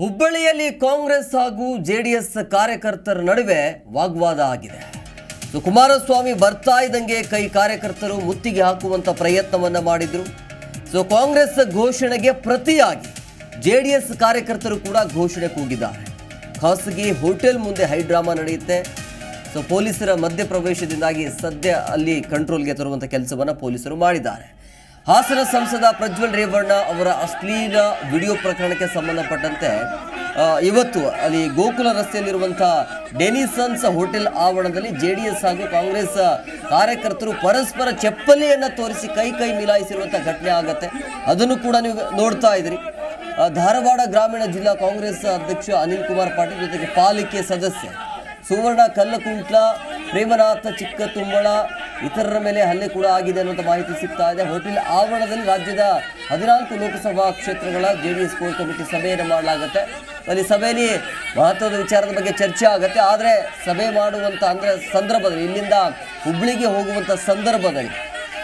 ಹುಬ್ಬಳ್ಳಿಯಲ್ಲಿ ಕಾಂಗ್ರೆಸ್ ಹಾಗೂ ಜೆಡಿಎಸ್ ಕಾರ್ಯಕರ್ತರ ನಡುವೆ ವಾಗ್ವಾದ ಆಗಿದೆ. ಸೊ, ಕುಮಾರಸ್ವಾಮಿ ಬರ್ತಾ ಇದ್ದಂಗೆ ಕೈ ಕಾರ್ಯಕರ್ತರು ಮುತ್ತಿಗೆ ಹಾಕುವಂತ ಪ್ರಯತ್ನವನ್ನ ಮಾಡಿದ್ರು. ಸೊ, ಕಾಂಗ್ರೆಸ್ ಘೋಷಣೆಗೆ ಪ್ರತಿಯಾಗಿ ಜೆಡಿಎಸ್ ಕಾರ್ಯಕರ್ತರು ಕೂಡ ಘೋಷಣೆ ಕೂಗಿದ್ದಾರೆ. ಖಾಸಗಿ ಹೋಟೆಲ್ ಮುಂದೆ ಹೈಡ್ರಾಮಾ ನಡೆಯುತ್ತೆ. ಸೊ, ಪೊಲೀಸರ ಮಧ್ಯಪ್ರವೇಶದಿಂದಾಗಿ ಸದ್ಯ ಅಲ್ಲಿ ಕಂಟ್ರೋಲ್ಗೆ ತರುವಂಥ ಕೆಲಸವನ್ನು ಪೊಲೀಸರು ಮಾಡಿದ್ದಾರೆ. ಹಾಸನ ಸಂಸದ ಪ್ರಜ್ವಲ್ ರೇವಣ್ಣ ಅವರ ಅಶ್ಲೀಲ ವಿಡಿಯೋ ಪ್ರಕರಣಕ್ಕೆ ಸಂಬಂಧಪಟ್ಟಂತೆ ಇವತ್ತು ಅಲ್ಲಿ ಗೋಕುಲ ರಸ್ತೆಯಲ್ಲಿರುವಂಥ ಡೆನಿಸನ್ಸ್ ಹೋಟೆಲ್ ಆವರಣದಲ್ಲಿ ಜೆ ಡಿ ಎಸ್ ಹಾಗೂ ಕಾಂಗ್ರೆಸ್ ಕಾರ್ಯಕರ್ತರು ಪರಸ್ಪರ ಚಪ್ಪಲಿಯನ್ನು ತೋರಿಸಿ ಕೈ ಕೈ ಮಿಲಾಯಿಸಿರುವಂಥ ಘಟನೆ ಆಗತ್ತೆ. ಅದನ್ನು ಕೂಡ ನೀವು ನೋಡ್ತಾ ಇದ್ರಿ ಧಾರವಾಡ ಗ್ರಾಮೀಣ ಜಿಲ್ಲಾ ಕಾಂಗ್ರೆಸ್ ಅಧ್ಯಕ್ಷ ಅನಿಲ್ ಕುಮಾರ್ ಪಾಟೀಲ್ ಜೊತೆಗೆ ಪಾಲಿಕೆ ಸದಸ್ಯ ಸುವರ್ಣ ಕಲ್ಲಕುಂಟ್ಲ, ಪ್ರೇಮನಾಥ ಚಿಕ್ಕತುಂಬಳ ಇತರರ ಮೇಲೆ ಹಲ್ಲೆ ಕೂಡ ಆಗಿದೆ ಅನ್ನುವಂಥ ಮಾಹಿತಿ ಸಿಗ್ತಾ ಇದೆ. ಹೋಟೆಲ್ ಆವರಣದಲ್ಲಿ ರಾಜ್ಯದ ಹದಿನಾಲ್ಕು ಲೋಕಸಭಾ ಕ್ಷೇತ್ರಗಳ J D S core committee ಸಭೆಯನ್ನು ಮಾಡಲಾಗುತ್ತೆ. ಅಲ್ಲಿ ಸಭೆಯಲ್ಲಿ ಮಹತ್ವದ ವಿಚಾರದ ಬಗ್ಗೆ ಚರ್ಚೆ ಆಗುತ್ತೆ. ಆದರೆ ಸಭೆ ಮಾಡುವಂಥ ಅಂದರೆ ಸಂದರ್ಭದಲ್ಲಿ, ಇಲ್ಲಿಂದ ಹುಬ್ಳಿಗೆ ಹೋಗುವಂಥ ಸಂದರ್ಭದಲ್ಲಿ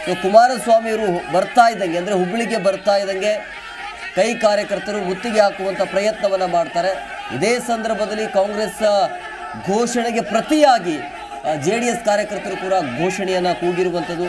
ಸೊ ಕುಮಾರಸ್ವಾಮಿಯವರು ಬರ್ತಾ ಇದ್ದಂಗೆ, ಅಂದರೆ ಹುಬ್ಬಳ್ಳಿಗೆ ಬರ್ತಾ ಇದ್ದಂಗೆ ಕೈ ಕಾರ್ಯಕರ್ತರು ಮುತ್ತಿಗೆ ಹಾಕುವಂಥ ಪ್ರಯತ್ನವನ್ನು ಮಾಡ್ತಾರೆ. ಇದೇ ಸಂದರ್ಭದಲ್ಲಿ ಕಾಂಗ್ರೆಸ್ ಘೋಷಣೆಗೆ ಪ್ರತಿಯಾಗಿ ಜೆ ಡಿ ಎಸ್ ಕಾರ್ಯಕರ್ತರು ಕೂಡ ಘೋಷಣೆಯನ್ನು ಕೂಗಿರುವಂಥದ್ದು